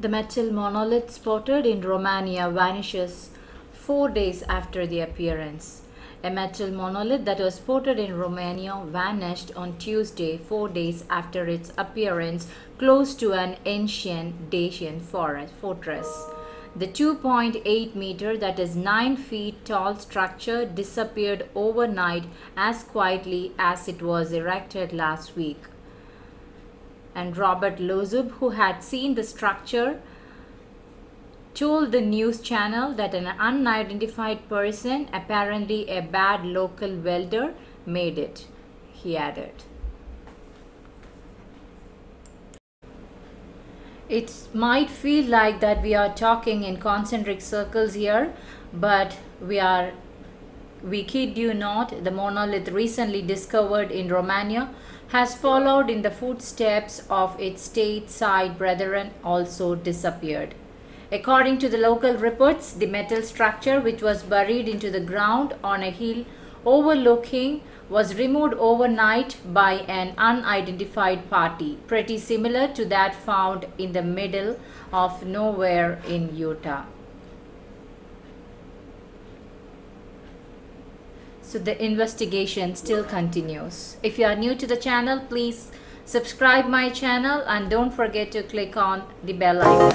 The metal monolith spotted in Romania vanishes four days after the appearance. A metal monolith that was spotted in Romania vanished on Tuesday, four days after its appearance close to an ancient Dacian forest, fortress. The 2.8 meter, that is 9 feet tall structure disappeared overnight as quietly as it was erected last week. And Robert Lozub, who had seen the structure, told the news channel that an unidentified person, apparently a bad local welder, made it. He added. It might feel like that we are talking in concentric circles here, but we are we kid you not, the monolith recently discovered in Romania has followed in the footsteps of its stateside brethren also disappeared. According to the local reports, the metal structure which was buried into the ground on a hill overlooking was removed overnight by an unidentified party, pretty similar to that found in the middle of nowhere in Utah. So the investigation still continues. If you are new to the channel, please subscribe my channel and don't forget to click on the bell icon.